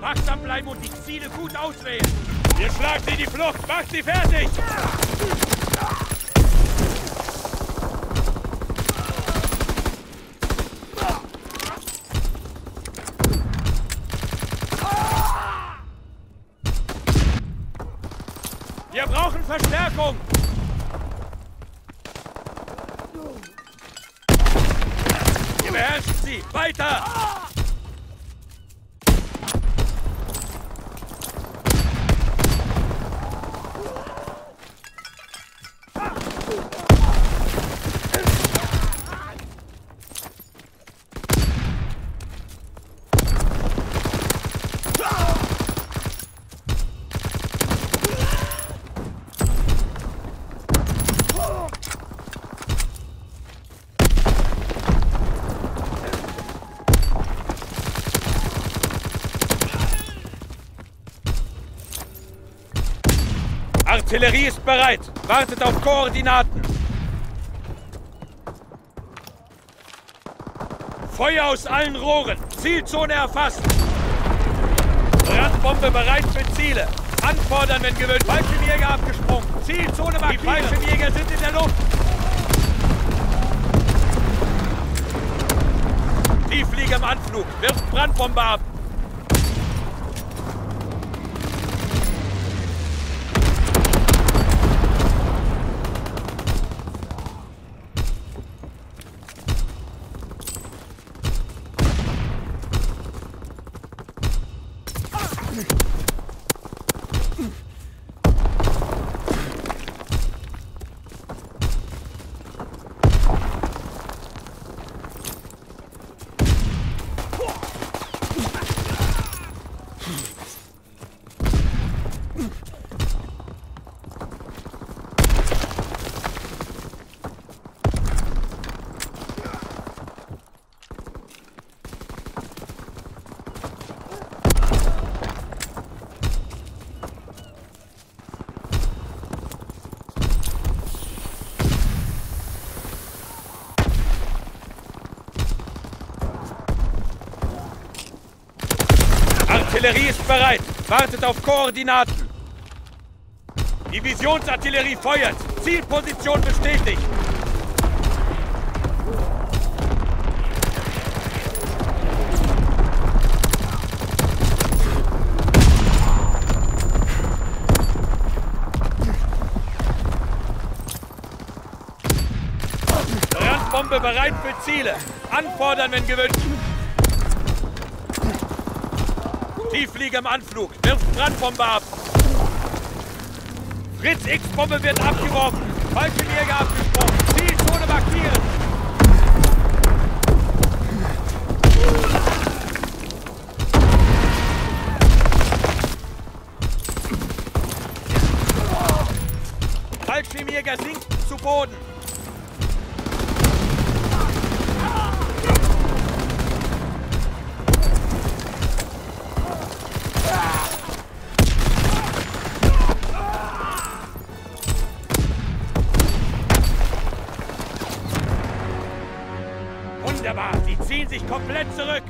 Wachsam bleiben und die Ziele gut auswählen. Wir schlagen sie die Flucht. Macht sie fertig! Wir brauchen Verstärkung! Wir beherrschen sie! Weiter! Artillerie ist bereit. Wartet auf Koordinaten. Feuer aus allen Rohren. Zielzone erfasst. Brandbombe bereit für Ziele. Anfordern, wenn gewünscht. Fallschirmjäger abgesprungen. Zielzone markiert. Die Fallschirmjäger sind in der Luft. Die Fliege im Anflug. Wirft Brandbombe ab. Hmm. Artillerie ist bereit. Wartet auf Koordinaten. Divisionsartillerie feuert. Zielposition bestätigt. Brandbombe bereit für Ziele. Anfordern, wenn gewünscht. Tiefflieger im Anflug. Wirft Brandbombe ab. Fritz X-Bombe wird abgeworfen. Fallschirmjäger abgesprungen. Zielzone markieren. Fallschirmjäger sinken zu Boden. Wunderbar, sie ziehen sich komplett zurück.